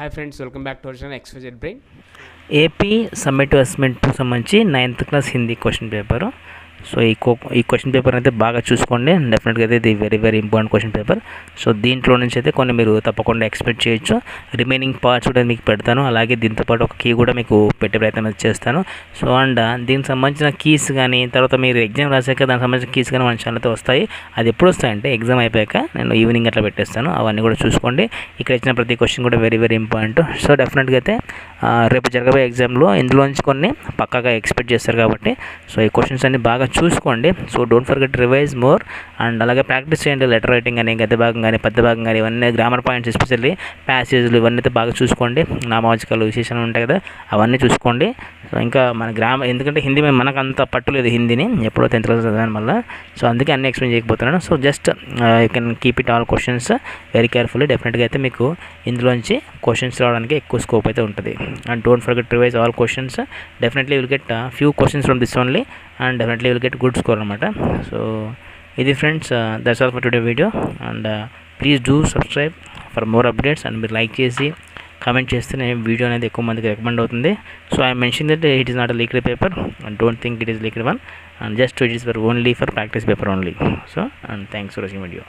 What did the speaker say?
Hi friends welcome back to version ఎక్స్పెజెడ్ brain AP summative assessment two సంబంధించి ninth class Hindi question paper so ఈ కో ఈ question paper అయితే బాగా చూసుకోండి. డెఫినెట్గా అయితే ఇది very very important question paper so దీంట్లో నుంచి అయితే కొన్ని మీరు తప్పకుండా ఎక్స్పెక్ట్ చేయొచ్చు. రిమైనింగ్ పార్ట్స్ కూడా మీకు పెడతాను. అలాగే దీంతో పాటు ఒక కీ కూడా మీకు పెట్టే ప్రయత్నం చేస్తాను. సో అండ్ దీనికి సంబంధించిన కీస్ కానీ తర్వాత మీరు ఎగ్జామ్ రాసాక దానికి సంబంధించిన కీస్ కానీ మన ఛానల్తో వస్తాయి. అది ఎప్పుడు వస్తాయంటే ఎగ్జామ్ అయిపోయాక నేను ఈవినింగ్ అట్లా పెట్టేస్తాను. అవన్నీ కూడా చూసుకోండి. ఇక్కడ ఇచ్చిన ప్రతి క్వశ్చన్ కూడా వెరీ వెరీ ఇంపార్టెంట్ సో డెఫినెట్గా అయితే రేపు జరగబోయే ఎగ్జామ్లో ఇందులోంచి కొన్ని పక్కాగా ఎక్స్పెక్ట్ చేస్తారు కాబట్టి సో ఈ క్వశ్చన్స్ అన్ని బాగా చూసుకోండి. So don't forget revise more and అలాగే ప్రాక్టీస్ చేయండి. లెటర్ రైటింగ్ కానీ గద్ద భాగం కానీ పెద్ద భాగం కానీ ఇవన్నీ గ్రామర్ పాయింట్స్ ఎస్పెషల్లీ ప్యాసేజ్లు ఇవన్నీ అయితే బాగా చూసుకోండి. నామాజికలు విశేషాలు ఉంటాయి కదా అవన్నీ చూసుకోండి. సో ఇంకా మన గ్రామ ఎందుకంటే హిందీ మేము మనకు అంత పట్టు లేదు హిందీని ఎప్పుడో టెన్త్ క్లాస్ చదివాను వల్ల సో అందుకే అన్ని explain చేయకపోతున్నాను. So just you can keep it all questions very carefully డెఫినెట్గా అయితే మీకు ఇందులోంచి క్వశ్చన్స్ రావడానికి ఎక్కువ స్కోప్ అయితే ఉంటుంది. And don't forget revise all questions definitely will get few questions from this only and definitely will get good score అనమాట. So ఇది friends that's all for today video and please do subscribe for more updates and మీరు like చేసి comment చేస్తే video అనేది ఎక్కువ మందికి recommend అవుతుంది. So I mention that it is not a leaked paper and don't think it is leaked one and just it is for only for practice paper only so and thanks for watching video